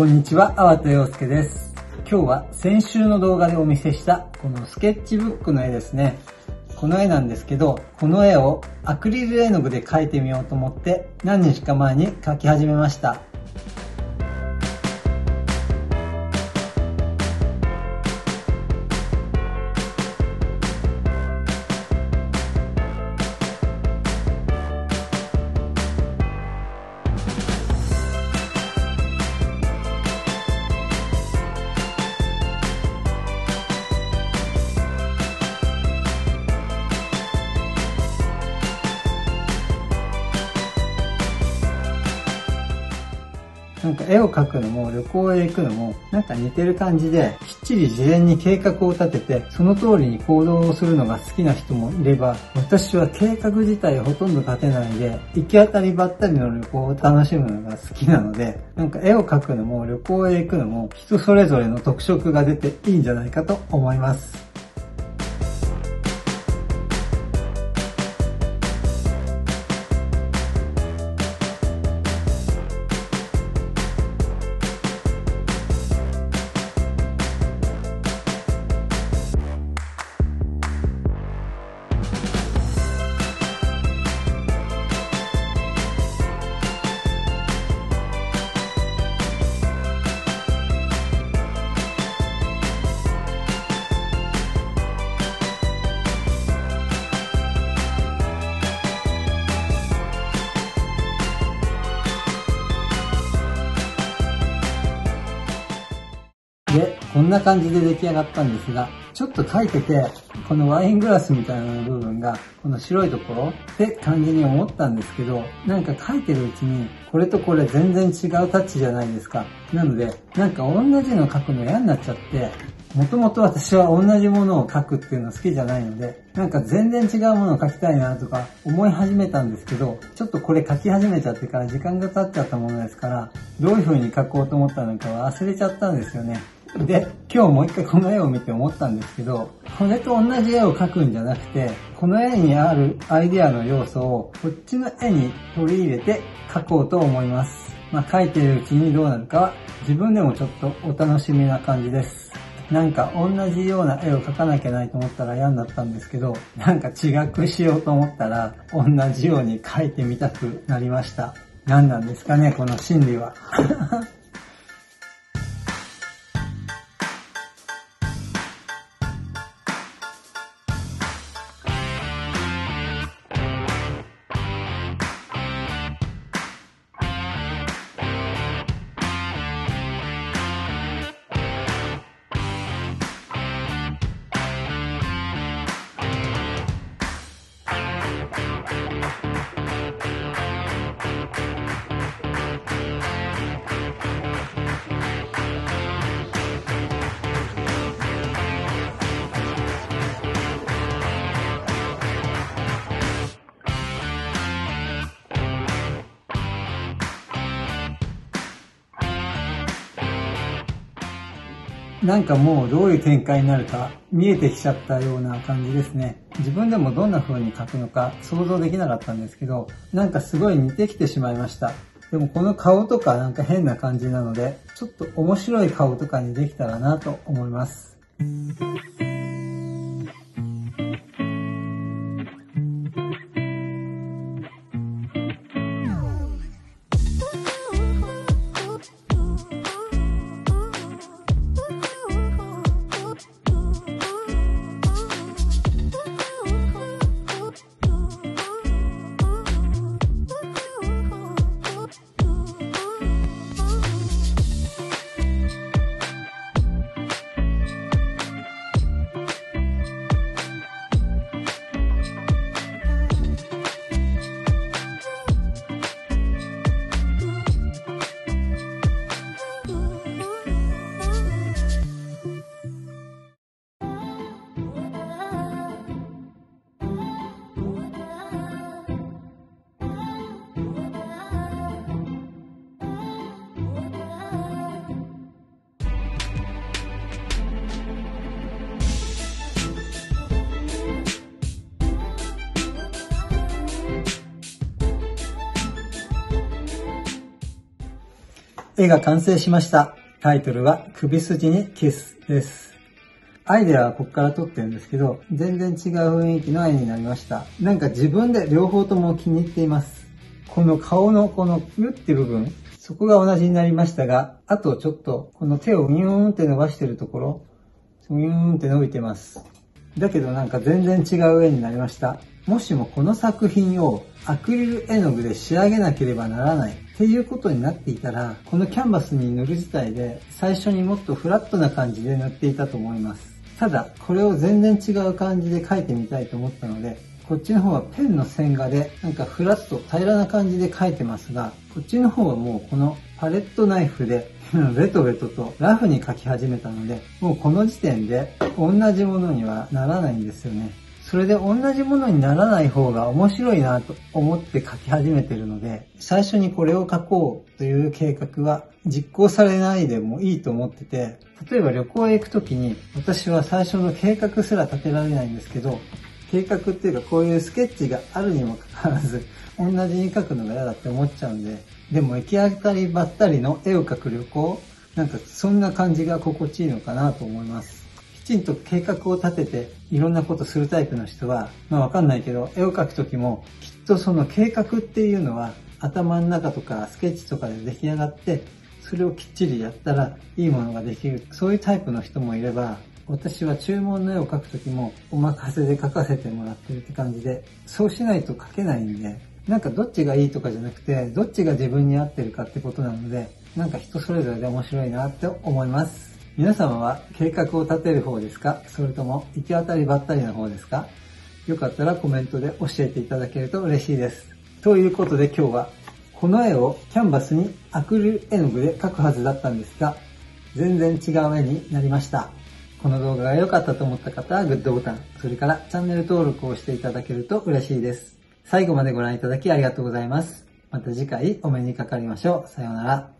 こんにちは、粟田洋介です。今日は先週の動画でお見せしたこのスケッチブックの絵ですね。この絵なんですけど、この絵をアクリル絵の具で描いてみようと思って何日か前に描き始めました。なんか絵を描くのも旅行へ行くのもなんか似てる感じできっちり事前に計画を立ててその通りに行動をするのが好きな人もいれば私は計画自体ほとんど立てないで行き当たりばったりの旅行を楽しむのが好きなのでなんか絵を描くのも旅行へ行くのも人それぞれの特色が出ていいんじゃないかと思います。こんな感じで出来上がったんですが、ちょっと書いてて、このワイングラスみたいな部分が、この白いところって感じに思ったんですけど、なんか書いてるうちに、これとこれ全然違うタッチじゃないですか。なので、なんか同じの書くの嫌になっちゃって、もともと私は同じものを書くっていうの好きじゃないので、なんか全然違うものを書きたいなとか思い始めたんですけど、ちょっとこれ書き始めちゃってから時間が経っちゃったものですから、どういう風に書こうと思ったのか忘れちゃったんですよね。で、今日もう一回この絵を見て思ったんですけど、これと同じ絵を描くんじゃなくて、この絵にあるアイデアの要素をこっちの絵に取り入れて描こうと思います。まあ描いてるうちにどうなるかは自分でもちょっとお楽しみな感じです。なんか同じような絵を描かなきゃないと思ったら嫌になったんですけど、なんか違くしようと思ったら同じように描いてみたくなりました。何なんですかね、この心理は。なんかもうどういう展開になるか見えてきちゃったような感じですね。自分でもどんな風に描くのか想像できなかったんですけど、なんかすごい似てきてしまいました。でもこの顔とかなんか変な感じなので、ちょっと面白い顔とかにできたらなと思います。絵が完成しました。タイトルは首筋にキスです。アイデアはここから撮ってるんですけど、全然違う雰囲気の絵になりました。なんか自分で両方とも気に入っています。この顔のこのキュって部分、そこが同じになりましたが、あとちょっとこの手をニューンって伸ばしてるところ、ニューンって伸びてます。だけどなんか全然違う絵になりました。もしもこの作品をアクリル絵の具で仕上げなければならないっていうことになっていたら、このキャンバスに塗る自体で最初にもっとフラットな感じで塗っていたと思います。ただ、これを全然違う感じで描いてみたいと思ったので、こっちの方はペンの線画で、なんかフラット、平らな感じで描いてますが、こっちの方はもうこのパレットナイフで、ベトベトとラフに描き始めたので、もうこの時点で同じものにはならないんですよね。それで同じものにならない方が面白いなと思って書き始めてるので、最初にこれを書こうという計画は実行されないでもいいと思ってて、例えば旅行へ行くときに私は最初の計画すら立てられないんですけど、計画っていうかこういうスケッチがあるにもかかわらず、同じに書くのが嫌だって思っちゃうんで、でも行き当たりばったりの絵を描く旅行、なんかそんな感じが心地いいのかなと思います。ちんと計画を立てていろんなことするタイプの人は、まあわかんないけど、絵を描くときもきっとその計画っていうのは頭の中とかスケッチとかで出来上がって、それをきっちりやったらいいものができる。そういうタイプの人もいれば、私は注文の絵を描くときもお任せで描かせてもらってるって感じで、そうしないと描けないんで、なんかどっちがいいとかじゃなくて、どっちが自分に合ってるかってことなので、なんか人それぞれで面白いなって思います。皆様は計画を立てる方ですか？それとも行き当たりばったりの方ですか？よかったらコメントで教えていただけると嬉しいです。ということで今日はこの絵をキャンバスにアクリル絵の具で描くはずだったんですが、全然違う絵になりました。この動画が良かったと思った方はグッドボタン、それからチャンネル登録をしていただけると嬉しいです。最後までご覧いただきありがとうございます。また次回お目にかかりましょう。さようなら。